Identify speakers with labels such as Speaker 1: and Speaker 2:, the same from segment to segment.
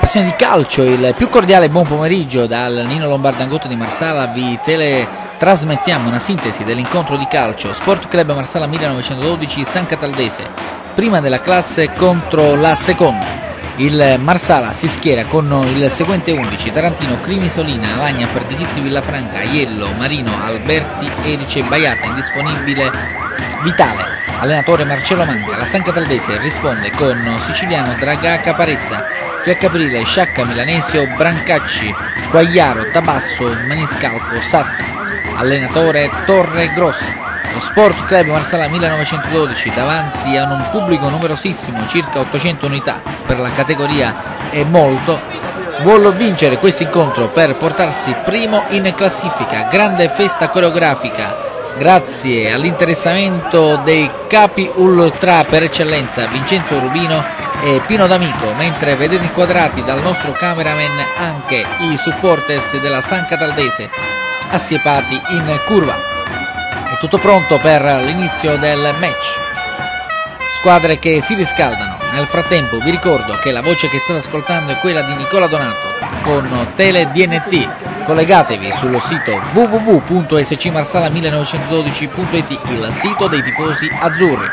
Speaker 1: Passione di calcio, il più cordiale buon pomeriggio dal Nino Lombardangotto di Marsala. Vi teletrasmettiamo una sintesi dell'incontro di calcio. Sport Club Marsala 1912 San Cataldese, prima della classe contro la seconda. Il Marsala si schiera con il seguente 11, Tarantino, Crimisolina, Alagna, Perditizzi, Villafranca, Aiello, Marino, Alberti, Erice, Baiata, indisponibile Vitale. Allenatore Marcello Manca, la San Cataldese risponde con Siciliano, Draga, Caparezza, Fiaccaprile, Sciacca, Milanesio, Brancacci, Quagliaro, Tabasso, Maniscalco, Satta. Allenatore Torre Grossa. Lo Sport Club Marsala 1912 davanti a un pubblico numerosissimo, circa 800 unità per la categoria è molto, vuole vincere questo incontro per portarsi primo in classifica. Grande festa coreografica grazie all'interessamento dei capi ultra per eccellenza Vincenzo Rubino e Pino D'Amico, mentre vedete inquadrati dal nostro cameraman anche i supporters della San Cataldese assiepati in curva. È tutto pronto per l'inizio del match. Squadre che si riscaldano. Nel frattempo vi ricordo che la voce che state ascoltando è quella di Nicola Donato con TeleDNT. Collegatevi sullo sito www.scmarsala1912.it, il sito dei tifosi azzurri.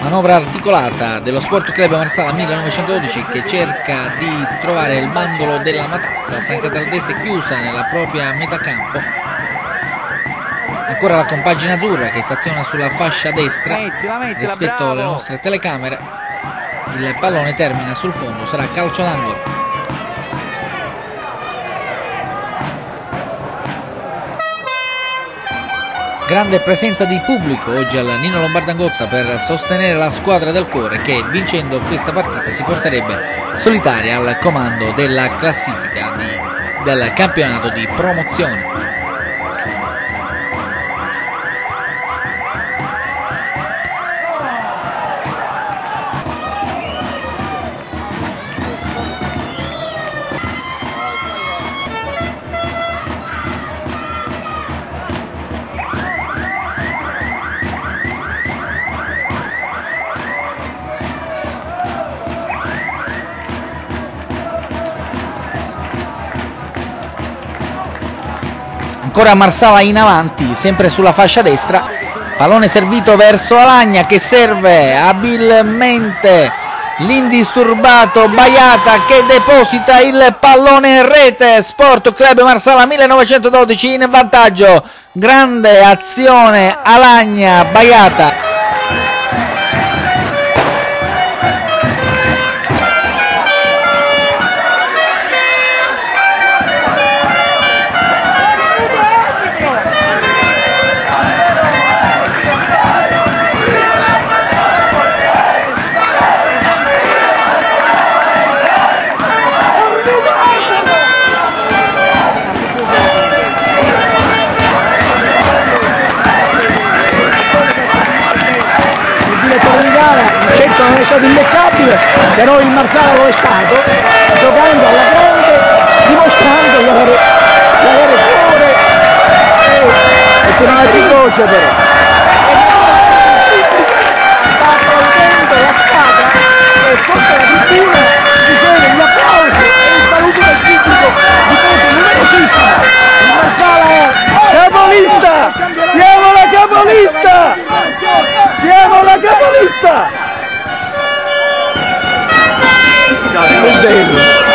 Speaker 1: Manovra articolata dello Sport Club Marsala 1912 che cerca di trovare il bandolo della matassa. San Cataldese chiusa nella propria metà campo ancora la compagine azzurra che staziona sulla fascia destra rispetto alle nostre telecamere il pallone termina sul fondo sarà calcio d'angolo grande presenza di pubblico oggi al Nino Lombardangotta per sostenere la squadra del cuore che vincendo questa partita si porterebbe solitaria al comando della classifica di, del campionato di promozione ancora Marsala in avanti, sempre sulla fascia destra, pallone servito verso Alagna che serve abilmente l'indisturbato Baiata che deposita il pallone in rete, Sport Club Marsala 1912 in vantaggio, grande azione Alagna, Baiata.
Speaker 2: Stato imbeccabile, però il Marsala lo è stato, giocando alla grande, dimostrando di avere, di cuore e, e tifosa però. Cruzeiro.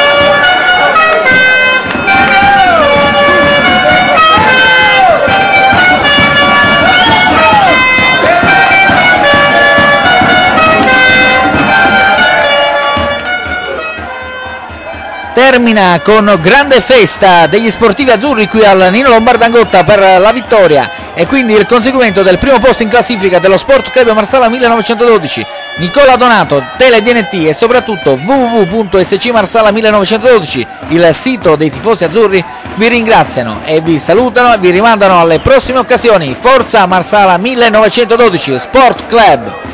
Speaker 1: termina con grande festa degli sportivi azzurri qui al Nino Lombardangotta per la vittoria e quindi il conseguimento del primo posto in classifica dello Sport Club Marsala 1912 Nicola Donato, TeleDNT e soprattutto www.scmarsala 1912 il sito dei tifosi azzurri vi ringraziano e vi salutano e vi rimandano alle prossime occasioni. Forza Marsala 1912 Sport Club